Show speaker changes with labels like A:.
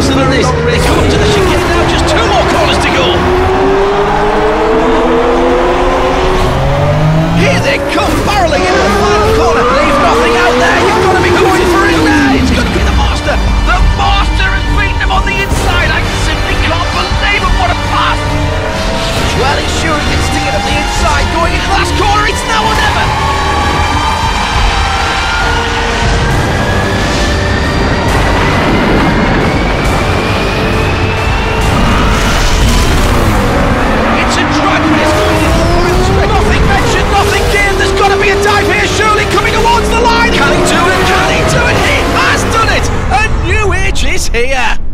A: closer than this. They come to the chicane now, just two more corners to go. Here they come, barreling into the final corner. Leave nothing out there. You've got to be going for it now. It's going to be the master. The master has beaten him on the inside. I simply can't believe it. What a pass. Well, he sure gets to get up the inside, going into last here!